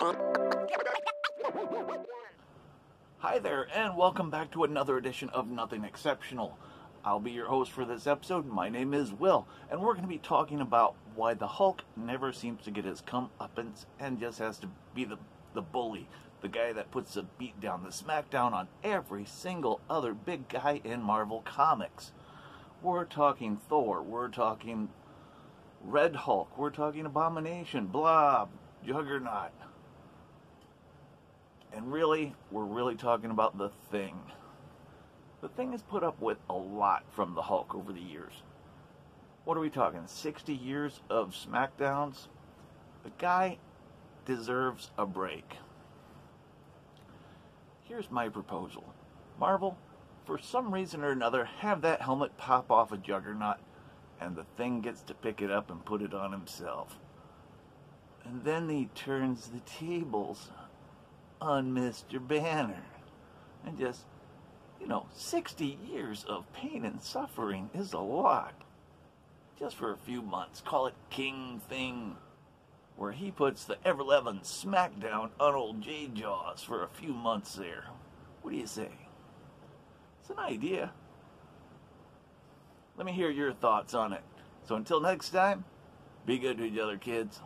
Hi there, and welcome back to another edition of Nothing Exceptional. I'll be your host for this episode. My name is Will, and we're going to be talking about why the Hulk never seems to get his comeuppance and just has to be the, the bully, the guy that puts the beat down, the smackdown on every single other big guy in Marvel Comics. We're talking Thor, we're talking Red Hulk, we're talking Abomination, Blob, Juggernaut. And really, we're really talking about the Thing. The Thing has put up with a lot from the Hulk over the years. What are we talking? 60 years of SmackDowns? The guy deserves a break. Here's my proposal Marvel, for some reason or another, have that helmet pop off a Juggernaut, and the Thing gets to pick it up and put it on himself. And then he turns the tables on Mr. Banner. And just, you know, 60 years of pain and suffering is a lot. Just for a few months. Call it King Thing. Where he puts the ever loving smackdown on old Jade Jaws for a few months there. What do you say? It's an idea. Let me hear your thoughts on it. So until next time, be good to each other, kids.